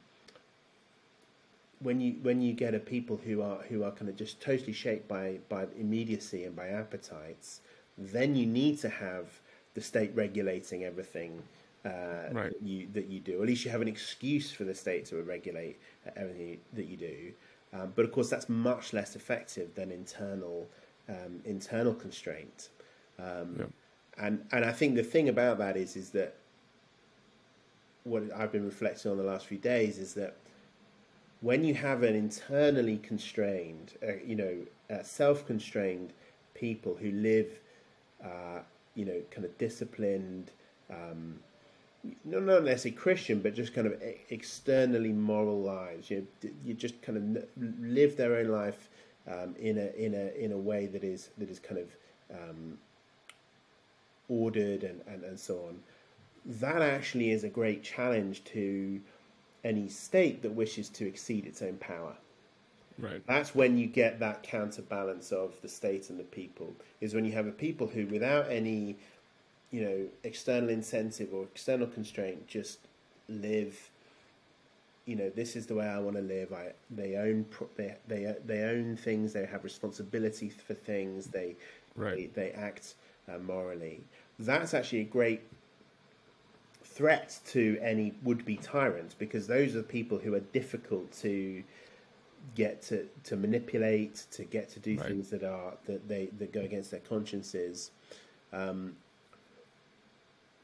[SPEAKER 2] when you when you get a people who are who are kind of just totally shaped by by immediacy and by appetites, then you need to have the state regulating everything uh, right. that you that you do. At least you have an excuse for the state to regulate everything that you do. Um, but of course, that's much less effective than internal um, internal constraint. Um, yeah. And and I think the thing about that is is that what I've been reflecting on the last few days is that when you have an internally constrained, uh, you know, uh, self-constrained people who live uh, you know, kind of disciplined, um, not, not necessarily Christian, but just kind of externally moral lives. You know, you just kind of live their own life um, in a in a in a way that is that is kind of um, ordered and, and, and so on. That actually is a great challenge to any state that wishes to exceed its own power.
[SPEAKER 1] Right.
[SPEAKER 2] That's when you get that counterbalance of the state and the people. Is when you have a people who, without any, you know, external incentive or external constraint, just live. You know, this is the way I want to live. I they own they they they own things. They have responsibility for things. They right. they, they act uh, morally. That's actually a great threat to any would-be tyrant because those are people who are difficult to get to, to manipulate, to get to do right. things that are that they that go against their consciences. Um,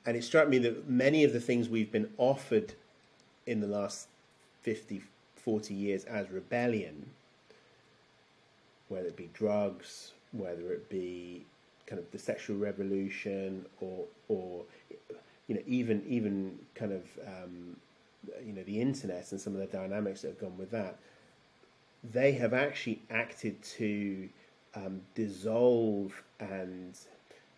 [SPEAKER 2] and it struck me that many of the things we've been offered in the last 50, 40 years as rebellion, whether it be drugs, whether it be kind of the sexual revolution, or or you know even even kind of um, you know the internet and some of the dynamics that have gone with that they have actually acted to um, dissolve and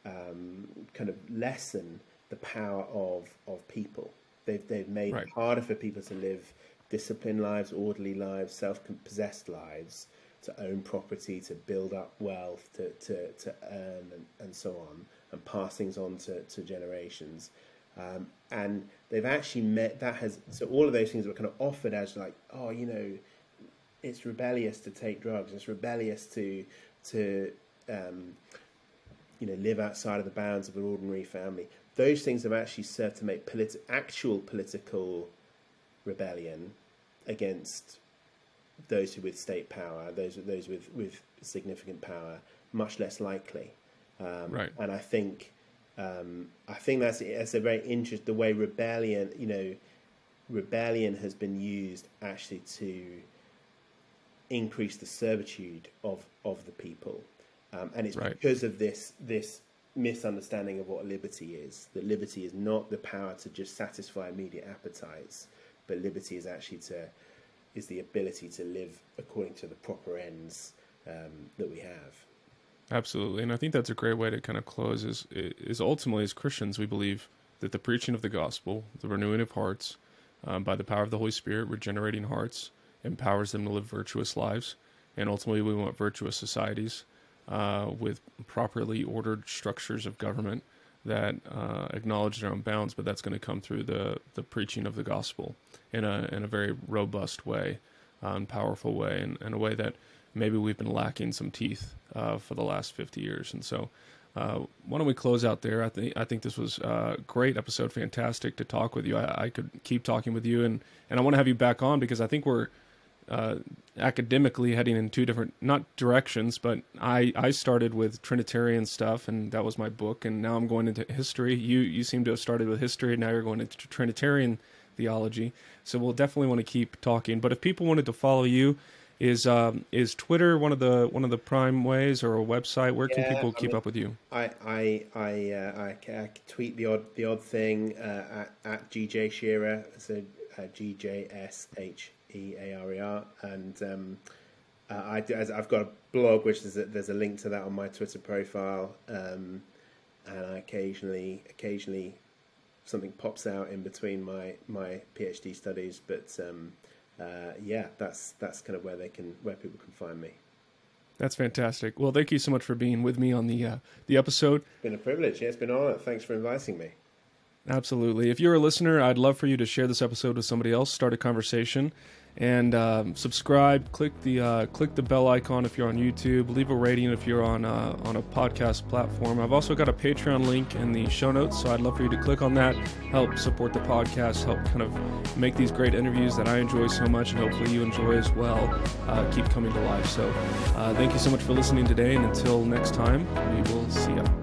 [SPEAKER 2] um, kind of lessen the power of, of people. They've, they've made right. it harder for people to live disciplined lives, orderly lives, self-possessed lives, to own property, to build up wealth, to, to, to earn, and, and so on, and pass things on to, to generations. Um, and they've actually met that has so all of those things were kind of offered as like oh you know it's rebellious to take drugs it's rebellious to to um, you know live outside of the bounds of an ordinary family those things have actually served to make politi- actual political rebellion against those who with state power those those with with significant power much less likely
[SPEAKER 1] um, right
[SPEAKER 2] and I think um, I think that's that's a very interesting the way rebellion, you know, rebellion has been used actually to increase the servitude of of the people, um, and it's right. because of this this misunderstanding of what liberty is. That liberty is not the power to just satisfy immediate appetites, but liberty is actually to is the ability to live according to the proper ends um, that we have.
[SPEAKER 1] Absolutely, and I think that's a great way to kind of close. Is is ultimately as Christians we believe that the preaching of the gospel, the renewing of hearts, um, by the power of the Holy Spirit, regenerating hearts, empowers them to live virtuous lives, and ultimately we want virtuous societies uh, with properly ordered structures of government that uh, acknowledge their own bounds. But that's going to come through the the preaching of the gospel in a in a very robust way, um, powerful way, and in a way that maybe we've been lacking some teeth uh, for the last 50 years. And so, uh, why don't we close out there? I think I think this was a great episode, fantastic to talk with you. I, I could keep talking with you, and and I want to have you back on because I think we're uh, academically heading in two different not directions, but I I started with Trinitarian stuff, and that was my book, and now I'm going into history. You you seem to have started with history, and now you're going into Trinitarian theology. So we'll definitely want to keep talking. But if people wanted to follow you is um, is Twitter one of the one of the prime ways or a website? Where can people keep I mean, up with you?
[SPEAKER 2] I I I, uh, I, I, tweet the odd the odd thing uh, at, at GJ Shearer, so uh, G J S H E A R E R, and um, uh, I do, I've got a blog which is a, there's a link to that on my Twitter profile, um, and I occasionally occasionally something pops out in between my my PhD studies, but um, uh, yeah, that's that's kind of where they can where people can find me.
[SPEAKER 1] That's fantastic. Well, thank you so much for being with me on the uh, the episode.
[SPEAKER 2] It's been a privilege. Yeah, it's been an honor. Thanks for inviting me.
[SPEAKER 1] Absolutely. If you're a listener, I'd love for you to share this episode with somebody else. Start a conversation and um, subscribe. Click the uh, click the bell icon if you're on YouTube. Leave a rating if you're on uh, on a podcast platform. I've also got a Patreon link in the show notes, so I'd love for you to click on that. Help support the podcast. Help kind of make these great interviews that I enjoy so much, and hopefully you enjoy as well. Uh, keep coming to life. So, uh, thank you so much for listening today, and until next time, we will see you.